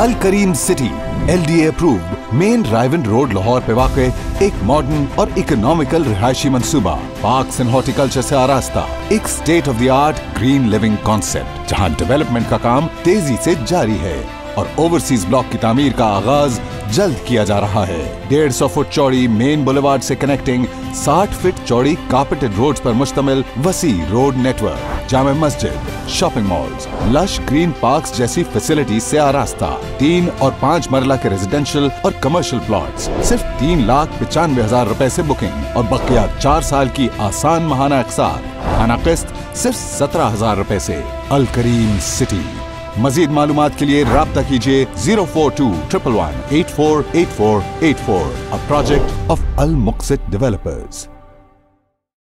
Al Karim city L D approved main Raiwind road Lahore पे वाक़ एक modern और इकोनॉमिकल रिहायशी मंसूबा पार्क्स एंड हॉर्टिकल्चर से आरास्ता एक state of the art green living concept जहाँ डेवलपमेंट का काम तेज़ी से जारी है और ओवरसीज ब्लॉक की तामीर का आगाज़ जल्द किया जा रहा है। डेढ़ सौ फुट चौड़ी मेन बुलेवार्ड से कनेक्टिंग 60 फीट चौड़ी कार्पेटेड रोड्स पर मुश्तमिल वसी road network Jame Masjid. Shopping malls lush green parks जैसी फैसिलिटीज़ से आरास्ता तीन और पाँच मरला के रेजिडेंशियल और कमर्शियल प्लॉट्स सिर्फ़ तीन लाख पचानवे हज़ार रूपए ऐसी बुकिंग और बकिया चार साल की आसान महाना अक्सार खाना किस्त सिर्फ़ सत्रह हज़ार रूपए ऐसी अल करीम सिटी। मजीद मालूम के लिए रबता कीजिए zero four two triple one eight four eight four eight four. A project of Al Muqsit developers